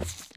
Bye.